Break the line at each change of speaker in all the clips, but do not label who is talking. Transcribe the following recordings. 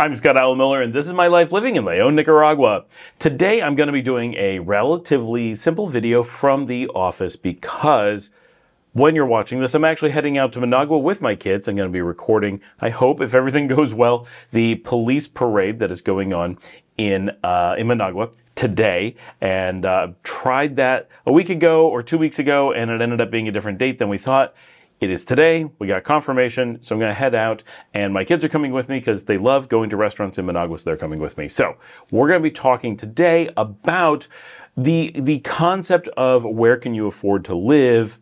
I'm Scott Alan Miller, and this is my life living in Leon, Nicaragua. Today, I'm going to be doing a relatively simple video from the office because when you're watching this, I'm actually heading out to Managua with my kids. I'm going to be recording, I hope, if everything goes well, the police parade that is going on in, uh, in Managua today and uh, tried that a week ago or two weeks ago, and it ended up being a different date than we thought. It is today. We got confirmation, so I'm going to head out, and my kids are coming with me because they love going to restaurants in Managua, so they're coming with me. So we're going to be talking today about the the concept of where can you afford to live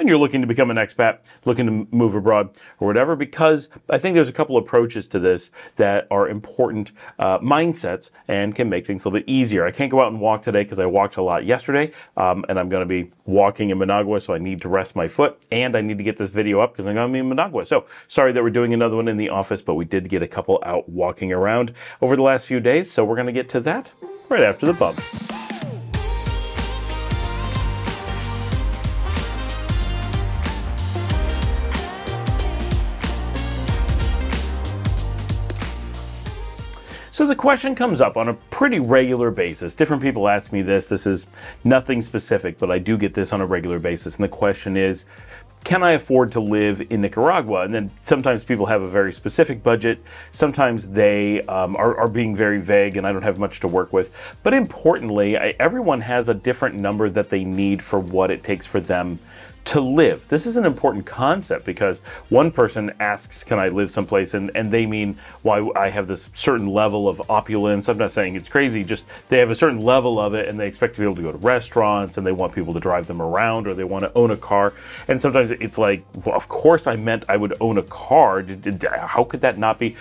when you're looking to become an expat, looking to move abroad, or whatever, because I think there's a couple approaches to this that are important uh, mindsets and can make things a little bit easier. I can't go out and walk today because I walked a lot yesterday, um, and I'm going to be walking in Managua, so I need to rest my foot, and I need to get this video up because I'm going to be in Managua. So sorry that we're doing another one in the office, but we did get a couple out walking around over the last few days, so we're going to get to that right after the pub. So the question comes up on a pretty regular basis. Different people ask me this. This is nothing specific, but I do get this on a regular basis. And the question is, can I afford to live in Nicaragua? And then sometimes people have a very specific budget. Sometimes they um, are, are, being very vague and I don't have much to work with. But importantly, I, everyone has a different number that they need for what it takes for them to live. This is an important concept because one person asks, Can I live someplace? And, and they mean, Why well, I have this certain level of opulence. I'm not saying it's crazy, just they have a certain level of it and they expect to be able to go to restaurants and they want people to drive them around or they want to own a car. And sometimes it's like, Well, of course I meant I would own a car. How could that not be?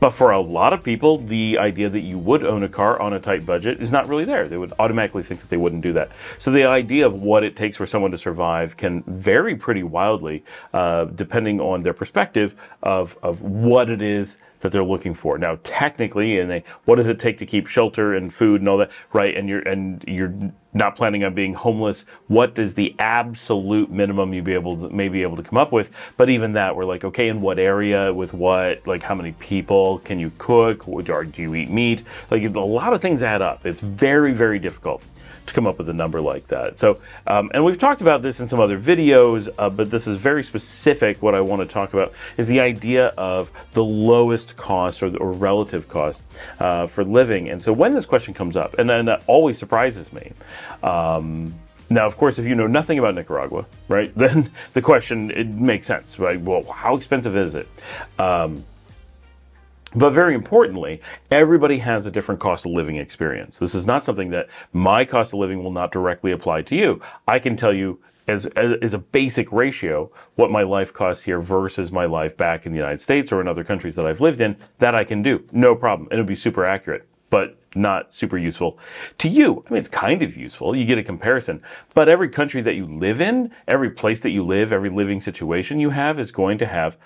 But for a lot of people, the idea that you would own a car on a tight budget is not really there. They would automatically think that they wouldn't do that. So the idea of what it takes for someone to survive can vary pretty wildly uh, depending on their perspective of, of what it is that they're looking for. Now, technically, and they, what does it take to keep shelter and food and all that, right? And you're and you're not planning on being homeless. What does the absolute minimum you be able to may be able to come up with? But even that, we're like, okay, in what area, with what, like how many people can you cook, or do you eat meat? Like a lot of things add up. It's very very difficult to come up with a number like that. So, um, and we've talked about this in some other videos, uh, but this is very specific. What I want to talk about is the idea of the lowest cost or, or relative cost uh, for living. And so when this question comes up, and then that always surprises me. Um, now, of course, if you know nothing about Nicaragua, right, then the question, it makes sense, right? Well, how expensive is it? Um, but very importantly, everybody has a different cost of living experience. This is not something that my cost of living will not directly apply to you. I can tell you as, as, as, a basic ratio what my life costs here versus my life back in the United States or in other countries that I've lived in. That I can do. No problem. It'll be super accurate. But not super useful to you. I mean, it's kind of useful. You get a comparison. But every country that you live in, every place that you live, every living situation you have is going to have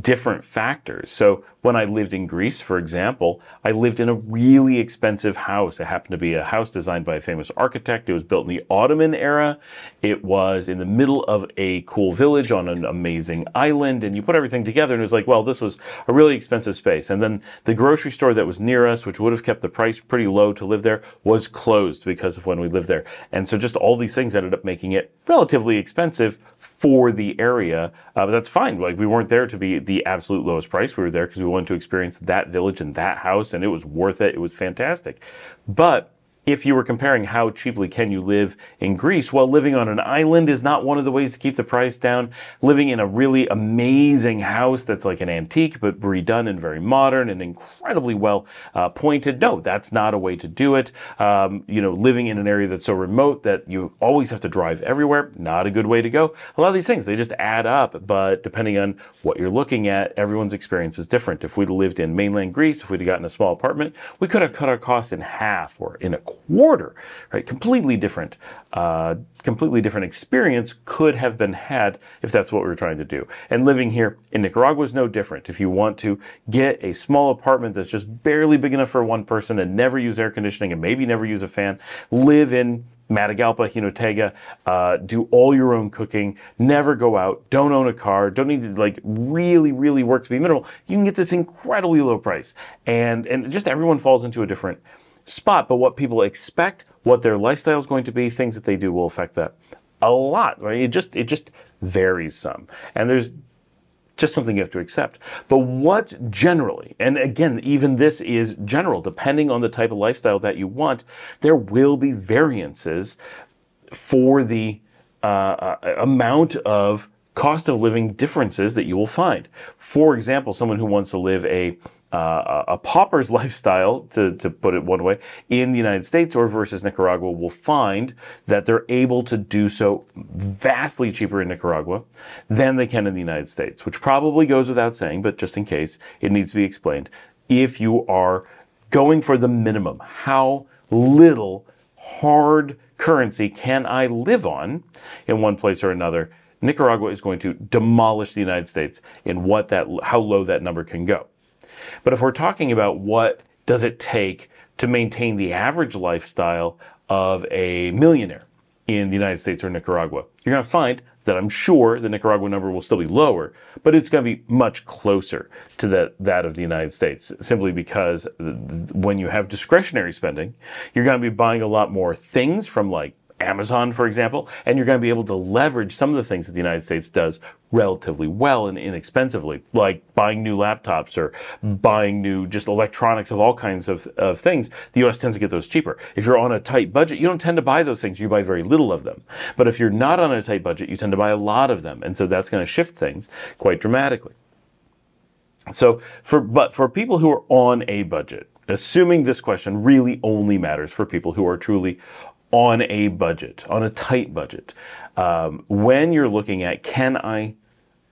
different factors. So when I lived in Greece, for example, I lived in a really expensive house. It happened to be a house designed by a famous architect. It was built in the Ottoman era. It was in the middle of a cool village on an amazing island. And you put everything together and it was like, well, this was a really expensive space. And then the grocery store that was near us, which would have kept the price pretty low to live there was closed because of when we lived there. And so just all these things ended up making it relatively expensive for the area. Uh, but that's fine. Like we weren't there to be the absolute lowest price. We were there because we wanted to experience that village and that house and it was worth it. It was fantastic. But if you were comparing how cheaply can you live in Greece, well, living on an island is not one of the ways to keep the price down. Living in a really amazing house that's like an antique but redone and very modern and incredibly well uh, pointed, no, that's not a way to do it. Um, you know, living in an area that's so remote that you always have to drive everywhere, not a good way to go. A lot of these things, they just add up, but depending on what you're looking at, everyone's experience is different. If we'd lived in mainland Greece, if we'd gotten a small apartment, we could have cut our costs in half or in a quarter, right? Completely different, uh, completely different experience could have been had if that's what we were trying to do. And living here in Nicaragua is no different. If you want to get a small apartment that's just barely big enough for one person and never use air conditioning and maybe never use a fan, live in Matagalpa, Jinotega, uh, do all your own cooking, never go out, don't own a car, don't need to like really, really work to be minimal, you can get this incredibly low price. And, and just everyone falls into a different spot, but what people expect, what their lifestyle is going to be, things that they do will affect that a lot, right? It just, it just varies some. And there's just something you have to accept. But what generally, and again, even this is general, depending on the type of lifestyle that you want, there will be variances for the uh, uh, amount of cost of living differences that you will find. For example, someone who wants to live a uh, a pauper's lifestyle, to, to put it one way, in the United States or versus Nicaragua will find that they're able to do so vastly cheaper in Nicaragua than they can in the United States, which probably goes without saying, but just in case, it needs to be explained. If you are going for the minimum, how little hard currency can I live on in one place or another? Nicaragua is going to demolish the United States in what that how low that number can go. But if we're talking about what does it take to maintain the average lifestyle of a millionaire in the United States or Nicaragua, you're going to find that I'm sure the Nicaragua number will still be lower, but it's going to be much closer to that, that of the United States, simply because when you have discretionary spending, you're going to be buying a lot more things from like Amazon, for example, and you're going to be able to leverage some of the things that the United States does relatively well and inexpensively, like buying new laptops or buying new just electronics of all kinds of, of things. The US tends to get those cheaper. If you're on a tight budget, you don't tend to buy those things. You buy very little of them. But if you're not on a tight budget, you tend to buy a lot of them. And so that's going to shift things quite dramatically. So for, but for people who are on a budget, assuming this question really only matters for people who are truly on a budget, on a tight budget, um, when you're looking at can I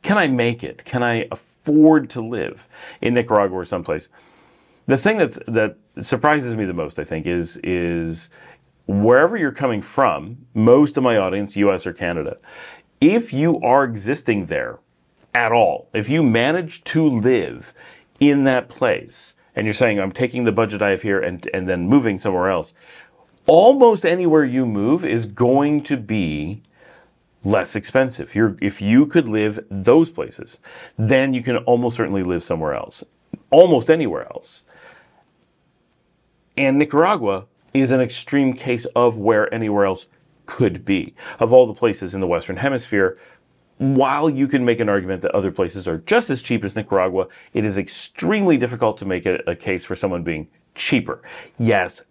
can I make it? Can I afford to live in Nicaragua or someplace? The thing that's that surprises me the most, I think, is is wherever you're coming from. Most of my audience, U.S. or Canada, if you are existing there at all, if you manage to live in that place, and you're saying I'm taking the budget I have here and and then moving somewhere else, almost anywhere you move is going to be less expensive. You're, if you could live those places, then you can almost certainly live somewhere else, almost anywhere else. And Nicaragua is an extreme case of where anywhere else could be. Of all the places in the Western Hemisphere, while you can make an argument that other places are just as cheap as Nicaragua, it is extremely difficult to make a, a case for someone being cheaper. Yes,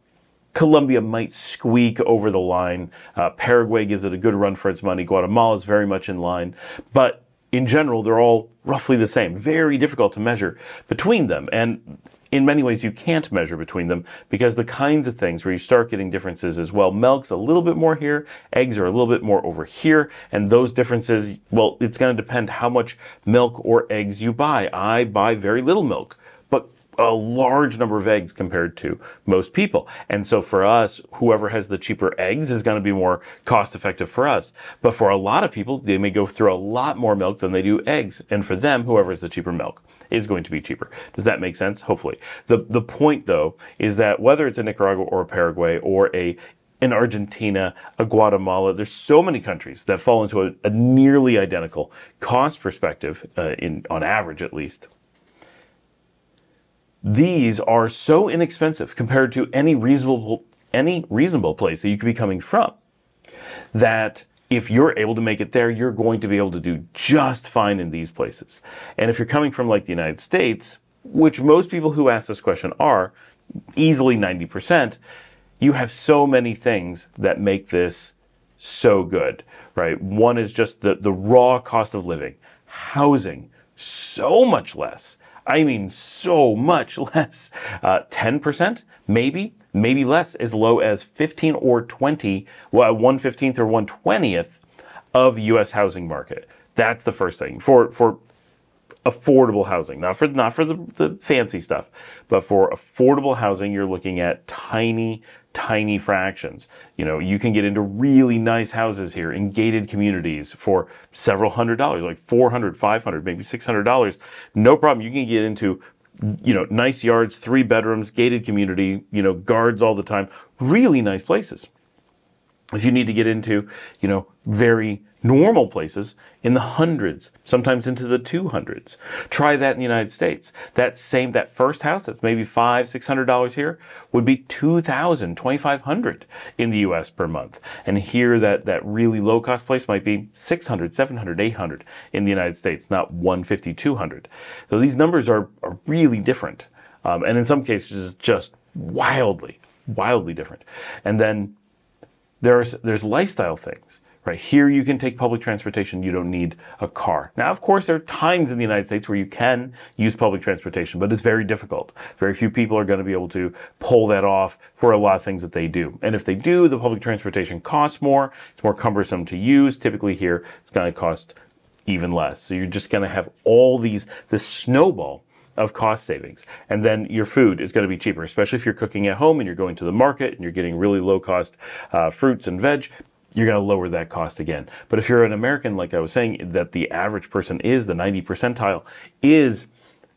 Colombia might squeak over the line. Uh, Paraguay gives it a good run for its money. Guatemala is very much in line. But in general, they're all roughly the same. Very difficult to measure between them. And in many ways, you can't measure between them because the kinds of things where you start getting differences as well. Milk's a little bit more here, eggs are a little bit more over here, and those differences, well, it's going to depend how much milk or eggs you buy. I buy very little milk a large number of eggs compared to most people. And so for us, whoever has the cheaper eggs is going to be more cost effective for us. But for a lot of people, they may go through a lot more milk than they do eggs. And for them, whoever has the cheaper milk is going to be cheaper. Does that make sense? Hopefully. The, the point though is that whether it's a Nicaragua or a Paraguay or a in Argentina, a Guatemala. There's so many countries that fall into a, a nearly identical cost perspective, uh, in on average at least these are so inexpensive compared to any reasonable any reasonable place that you could be coming from that if you're able to make it there, you're going to be able to do just fine in these places. And if you're coming from like the United States, which most people who ask this question are, easily 90%, you have so many things that make this so good, right? One is just the, the raw cost of living, housing, so much less. I mean, so much less. Uh, 10%, maybe, maybe less, as low as 15 or 20, well, 115th or 120th of U.S. housing market. That's the first thing for for affordable housing, not for not for the, the fancy stuff, but for affordable housing. You're looking at tiny tiny fractions. You know, you can get into really nice houses here in gated communities for several hundred dollars, like 400, 500, maybe $600. No problem. You can get into you know, nice yards, three bedrooms, gated community, you know, guards all the time, really nice places. If you need to get into, you know, very normal places in the hundreds, sometimes into the 200s. Try that in the United States. That same, that first house that's maybe five, six hundred dollars here would be 2,000, 2,500 in the US per month. And here that, that really low cost place might be 600, 700, 800 in the United States, not 150, 200. So these numbers are, are really different. Um, and in some cases, just wildly, wildly different. And then there's, there's lifestyle things Right here, you can take public transportation. You don't need a car. Now, of course, there are times in the United States where you can use public transportation, but it's very difficult. Very few people are going to be able to pull that off for a lot of things that they do. And if they do, the public transportation costs more. It's more cumbersome to use. Typically, here, it's going to cost even less. So you're just going to have all these, this snowball of cost savings. And then your food is going to be cheaper, especially if you're cooking at home and you're going to the market and you're getting really low cost uh, fruits and veg you're going to lower that cost again. But if you're an American, like I was saying, that the average person is the 90 percentile, is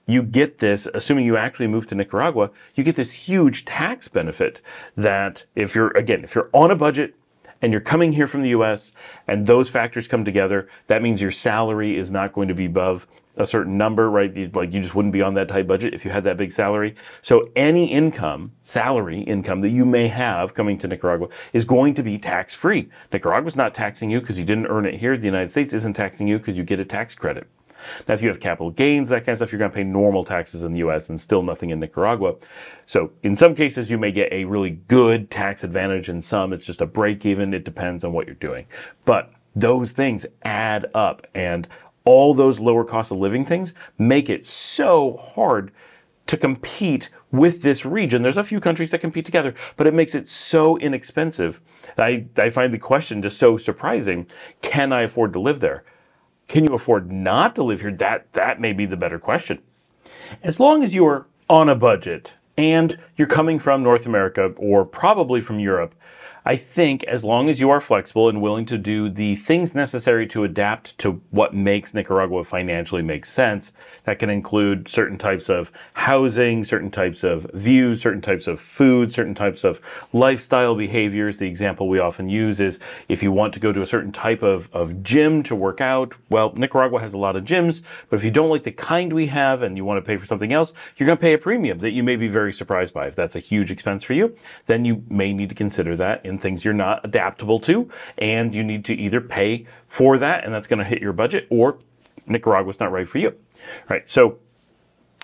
you get this, assuming you actually move to Nicaragua, you get this huge tax benefit that if you're, again, if you're on a budget, and you're coming here from the US and those factors come together, that means your salary is not going to be above a certain number, right? You, like you just wouldn't be on that tight budget if you had that big salary. So any income, salary income that you may have coming to Nicaragua is going to be tax free. Nicaragua's not taxing you because you didn't earn it here. The United States isn't taxing you because you get a tax credit. Now, if you have capital gains, that kind of stuff, you're going to pay normal taxes in the U.S. and still nothing in Nicaragua. So, in some cases, you may get a really good tax advantage. In some, it's just a break even. It depends on what you're doing. But those things add up, and all those lower cost of living things make it so hard to compete with this region. There's a few countries that compete together, but it makes it so inexpensive. I, I find the question just so surprising. Can I afford to live there? Can you afford not to live here? That that may be the better question. As long as you're on a budget and you're coming from North America or probably from Europe, I think as long as you are flexible and willing to do the things necessary to adapt to what makes Nicaragua financially make sense, that can include certain types of housing, certain types of views, certain types of food, certain types of lifestyle behaviors. The example we often use is if you want to go to a certain type of, of gym to work out, well, Nicaragua has a lot of gyms, but if you don't like the kind we have and you want to pay for something else, you're going to pay a premium that you may be very surprised by. If that's a huge expense for you, then you may need to consider that in things you're not adaptable to, and you need to either pay for that, and that's going to hit your budget, or Nicaragua's not right for you. Right. So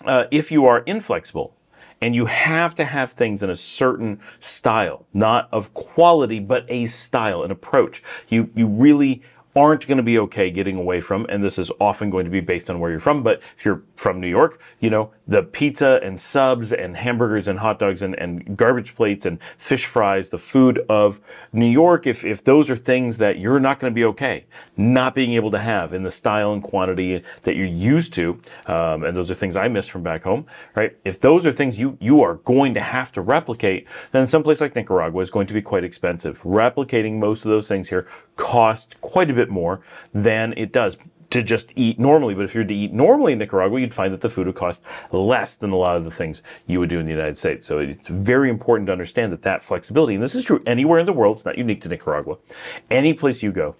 uh, if you are inflexible, and you have to have things in a certain style, not of quality, but a style, an approach. You you really aren't going to be okay getting away from, and this is often going to be based on where you're from. But if you're from New York, you know, the pizza and subs and hamburgers and hot dogs and, and garbage plates and fish fries, the food of New York, if, if those are things that you're not going to be okay not being able to have in the style and quantity that you're used to, um, and those are things I miss from back home, right? If those are things you, you are going to have to replicate, then someplace like Nicaragua is going to be quite expensive. Replicating most of those things here cost quite a bit more than it does to just eat normally. But if you were to eat normally in Nicaragua, you'd find that the food would cost less than a lot of the things you would do in the United States. So it's very important to understand that that flexibility, and this is true anywhere in the world, it's not unique to Nicaragua. Any place you go,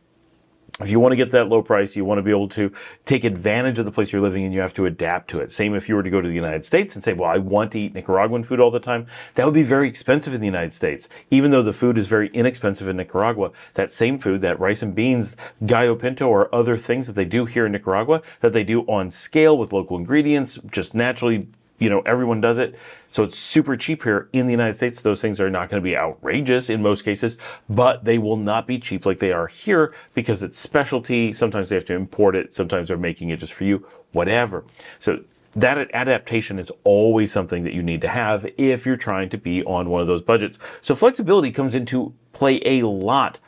if you want to get that low price, you want to be able to take advantage of the place you're living in, you have to adapt to it. Same if you were to go to the United States and say, well, I want to eat Nicaraguan food all the time. That would be very expensive in the United States. Even though the food is very inexpensive in Nicaragua, that same food, that rice and beans, gallo pinto, or other things that they do here in Nicaragua, that they do on scale with local ingredients, just naturally you know, everyone does it. So it's super cheap here in the United States. Those things are not going to be outrageous in most cases, but they will not be cheap like they are here because it's specialty. Sometimes they have to import it. Sometimes they're making it just for you, whatever. So that adaptation is always something that you need to have if you're trying to be on one of those budgets. So flexibility comes into play a lot.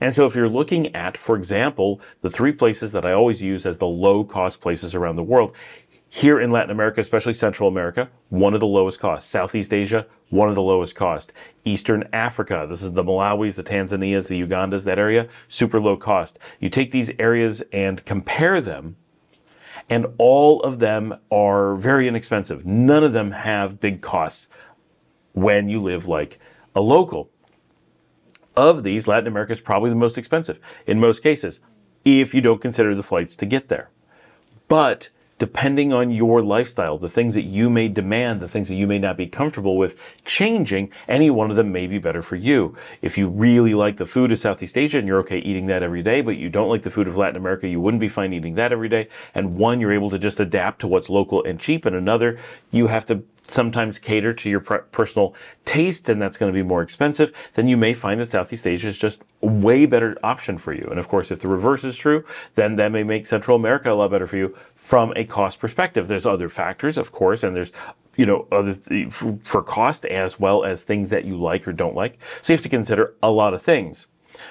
And so if you're looking at, for example, the three places that I always use as the low cost places around the world, here in Latin America, especially Central America, one of the lowest costs. Southeast Asia, one of the lowest cost. Eastern Africa, this is the Malawis, the Tanzanias, the Ugandas, that area, super low cost. You take these areas and compare them, and all of them are very inexpensive. None of them have big costs when you live like a local. Of these, Latin America is probably the most expensive in most cases, if you don't consider the flights to get there. But depending on your lifestyle, the things that you may demand, the things that you may not be comfortable with changing, any one of them may be better for you. If you really like the food of Southeast Asia and you're okay eating that every day, but you don't like the food of Latin America, you wouldn't be fine eating that every day. And one, you're able to just adapt to what's local and cheap, and another, you have to sometimes cater to your personal taste and that's going to be more expensive, then you may find that Southeast Asia is just a way better option for you. And of course, if the reverse is true, then that may make Central America a lot better for you from a cost perspective. There's other factors, of course, and there's you know other th- for cost as well as things that you like or don't like. So you have to consider a lot of things.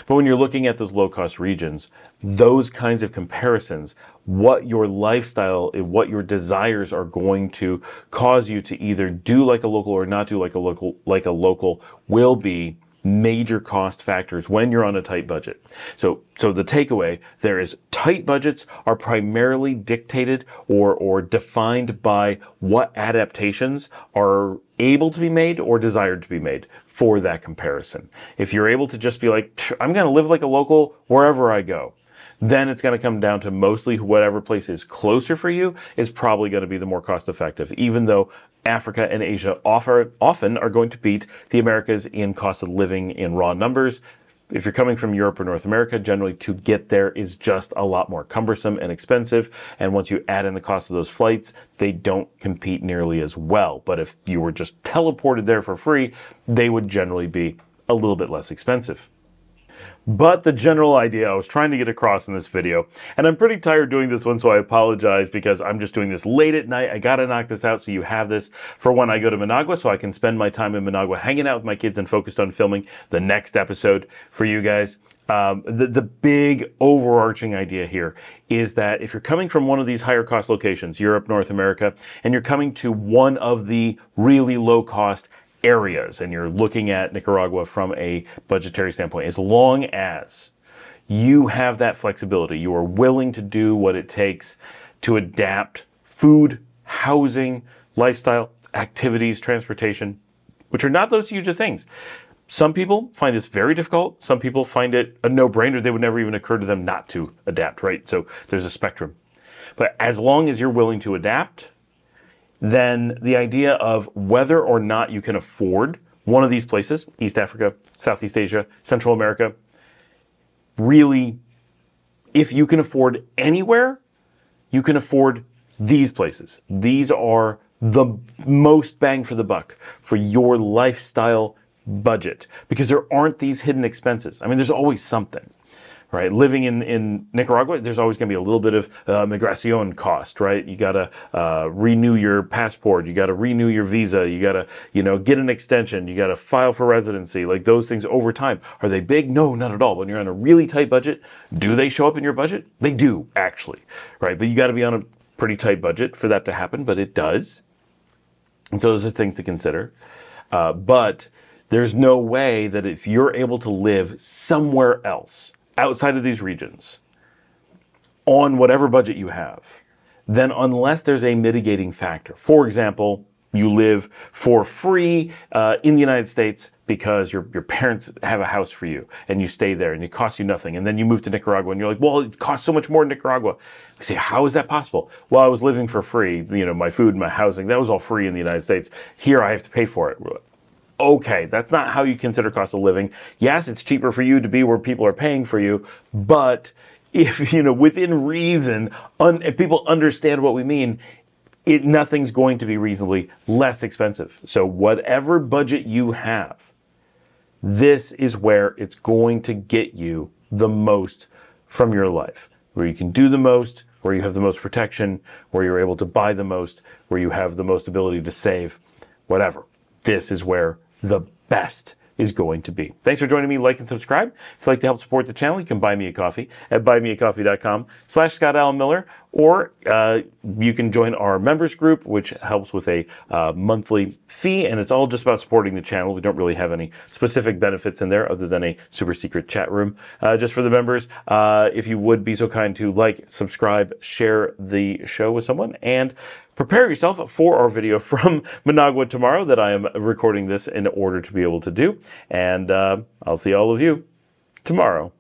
But when you're looking at those low cost regions, those kinds of comparisons, what your lifestyle, what your desires are going to cause you to either do like a local or not do like a local, like a local will be major cost factors when you're on a tight budget. So, so the takeaway there is tight budgets are primarily dictated or, or defined by what adaptations are able to be made or desired to be made for that comparison. If you're able to just be like, I'm going to live like a local wherever I go, then it's going to come down to mostly whatever place is closer for you is probably going to be the more cost effective, even though Africa and Asia offer, often are going to beat the Americas in cost of living in raw numbers if you're coming from Europe or North America, generally to get there is just a lot more cumbersome and expensive. And once you add in the cost of those flights, they don't compete nearly as well. But if you were just teleported there for free, they would generally be a little bit less expensive. But the general idea I was trying to get across in this video, and I'm pretty tired doing this one, so I apologize because I'm just doing this late at night. I gotta knock this out so you have this for when I go to Managua, so I can spend my time in Managua hanging out with my kids and focused on filming the next episode for you guys. Um, the, the big overarching idea here is that if you're coming from one of these higher cost locations, Europe, North America, and you're coming to one of the really low cost areas and you're looking at Nicaragua from a budgetary standpoint, as long as you have that flexibility, you are willing to do what it takes to adapt food, housing, lifestyle, activities, transportation, which are not those huge of things. Some people find this very difficult. Some people find it a no brainer. They would never even occur to them not to adapt, right? So there's a spectrum. But as long as you're willing to adapt, then the idea of whether or not you can afford one of these places, East Africa, Southeast Asia, Central America, really, if you can afford anywhere, you can afford these places. These are the most bang for the buck for your lifestyle budget because there aren't these hidden expenses. I mean, there's always something right? Living in, in Nicaragua, there's always going to be a little bit of uh, migracion cost, right? You got to uh, renew your passport, you got to renew your visa, you got to, you know, get an extension, you got to file for residency, like those things over time. Are they big? No, not at all. When you're on a really tight budget, do they show up in your budget? They do, actually, right? But you got to be on a pretty tight budget for that to happen, but it does. And so those are things to consider. Uh, but there's no way that if you're able to live somewhere else, outside of these regions on whatever budget you have, then unless there's a mitigating factor, for example, you live for free uh, in the United States because your, your parents have a house for you and you stay there and it costs you nothing. And then you move to Nicaragua and you're like, well, it costs so much more in Nicaragua. I say, how is that possible? Well, I was living for free. You know, my food, my housing, that was all free in the United States. Here I have to pay for it okay, that's not how you consider cost of living. Yes, it's cheaper for you to be where people are paying for you, but if, you know, within reason, un, if people understand what we mean, it, nothing's going to be reasonably less expensive. So whatever budget you have, this is where it's going to get you the most from your life, where you can do the most, where you have the most protection, where you're able to buy the most, where you have the most ability to save, whatever. This is where the best is going to be. Thanks for joining me. Like and subscribe. If you'd like to help support the channel, you can buy me a coffee at buymeacoffee.com slash Scott Alan Miller or uh, you can join our members group, which helps with a uh, monthly fee, and it's all just about supporting the channel. We don't really have any specific benefits in there other than a super secret chat room uh, just for the members. Uh, if you would be so kind to like, subscribe, share the show with someone, and prepare yourself for our video from Managua tomorrow that I am recording this in order to be able to do. And uh, I'll see all of you tomorrow.